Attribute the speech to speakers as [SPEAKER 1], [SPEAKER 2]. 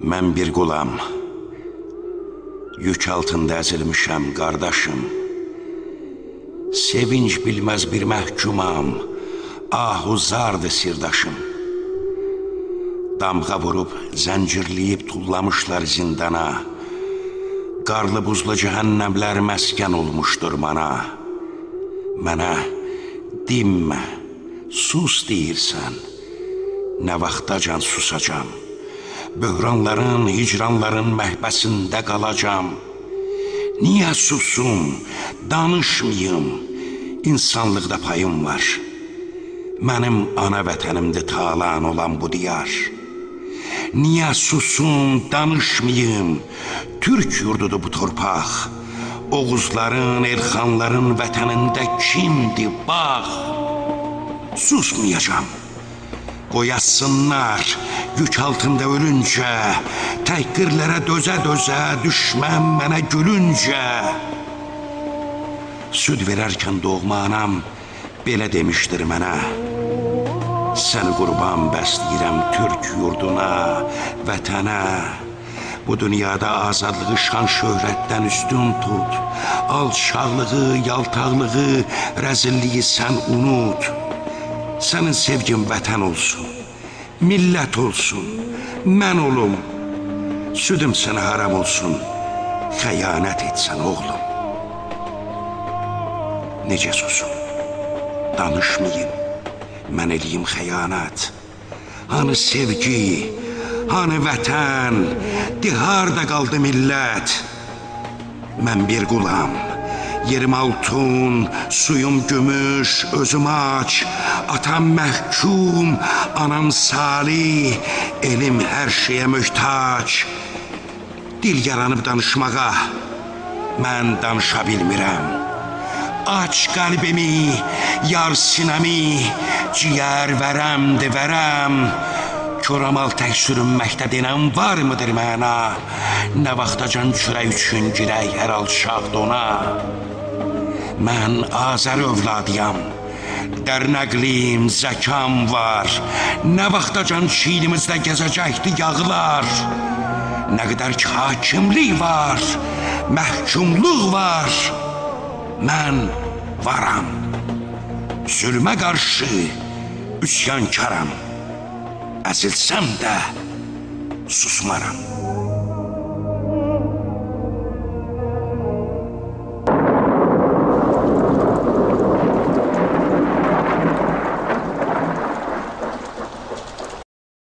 [SPEAKER 1] Mən bir qulam. Yük altında əzilmişəm, qardaşım. Sevinç bilməz bir məhkumam. Ahuzardır sirdaşım. Damğa vurub, zəncirləyib tullamışlar zindana. Qarlı buzlu cəhənnəmlər məskən olmuşdur mana. Mənə dinmə, sus deyirsən. Nə vaxtacan susacam. Böhranların, hicranların məhbəsində qalacam. Niyə susum, danışmayım? İnsanlıqda payım var. Mənim ana vətənimdir talan olan bu diyar. Niyə susum, danışmayım? Türk yurdudur bu torpaq. Oğuzların, Elxanların vətənində kimdir, bax. Susmayacam. Qoyasınlar, yük altında ölüncə, təhqirlərə dözə-dözə, düşmən mənə gülüncə. Süd verərkən doğma anam belə demişdir mənə. Səni qurban bəsləyirəm türk yurduna, vətənə. Bu dünyada azadlığı şan şöhrətdən üstün tut. Alçaqlığı, yaltaqlığı, rəzilliyi sən unut. Sənin sevgin vətən olsun, millət olsun, mən olum. Südüm sənə haram olsun, xəyanət etsən oğlum. Necə susum, danışmayım, mən eləyim xəyanət. Hanı sevgi, hanı vətən, diharda qaldı millət. Mən bir qulam, yerim altun, suyum gümüş, özüm aç, atam məhkum, anam salih, elim hər şeyə möhtac. Dil yaranıb danışmağa, mən danışa bilmirəm. Aç qəlbimi, yar sinəmi, ciyər vərəmdi vərəm. Koramal tək sürünməkdə denən var mıdır məna? Nə vaxtacan kürək üçün girək hər alçaq dona? Mən Azər övladıyam. Dərnəqlim, zəkam var. Nə vaxtacan çiynimizdə gəzəcəkdi yağlar. Nə qədər ki hakimlik var, məhkumluq var. Mən varam. Zülmə qarşı üsyankaram. Azilsem de susmarım.